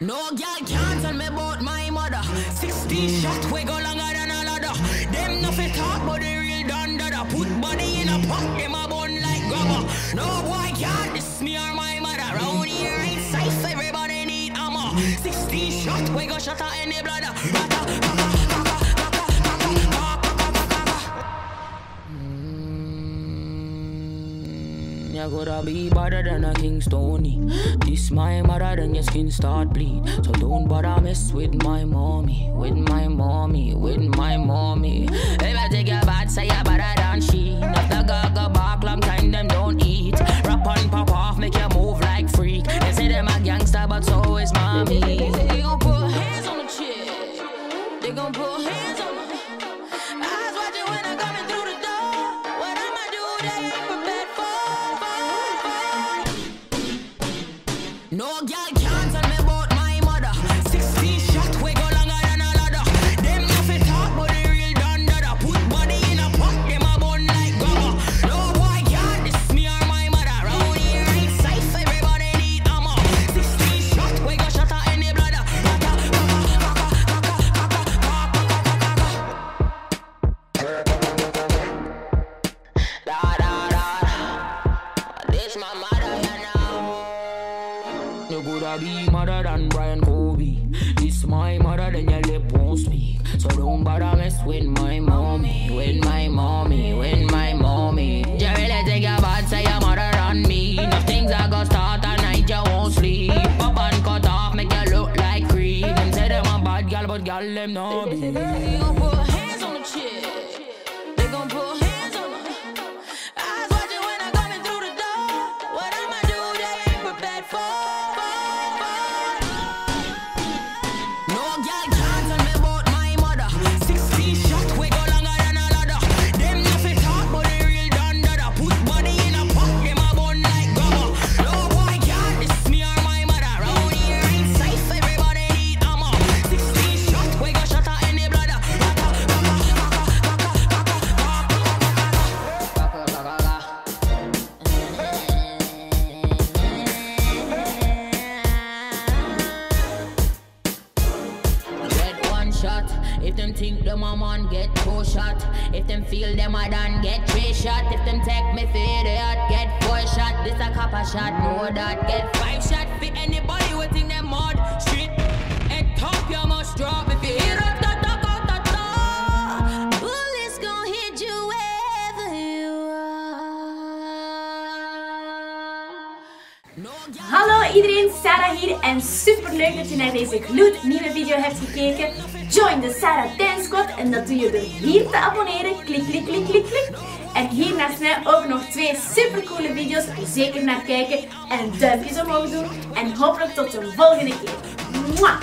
No girl can't tell me about my mother. 16 mm. shot, we go longer than a ladder. Them nothing talk, but the real done dada. Put body in a pot, them a bun like grabber. No boy can't diss me or my mother. Round here ain't safe, everybody need armor. 16 shot, we go shut out any bladder. Rata, kaka, You gotta be better than a King Stony. This my mother, then your skin start bleed. So don't bother mess with my mommy, with my mommy, with my mommy. If I take your bad, say you better than she. If the gaga back, long time them don't eat. Rap on, pop off, make you move like freak. They say them a gangster, but so is mommy. Coulda be mother than Brian Kobe. This my mother, then your lip won't speak. So don't bother mess with my mommy, with my mommy, with my mommy. You really think your bad say your mother than me. Nothing's a go start at night, you won't sleep. Pop and cut off, make you look like creep. Them say them a bad gal, but gal them no be. If them think them a man, get two shot. If them feel them a done, get three shot. If them take me for idiot, get four shot. This a copper shot, know that. Get five shot for anybody who think them mud. Street, Hallo iedereen, Sarah hier en super leuk dat je naar deze gloednieuwe video hebt gekeken. Join de Sarah Dance Squad en dat doe je door hier te abonneren. Klik, klik, klik, klik, klik. En hier naast mij ook nog twee super coole video's. Zeker naar kijken en duimpjes omhoog doen. En hopelijk tot de volgende keer. Mwah!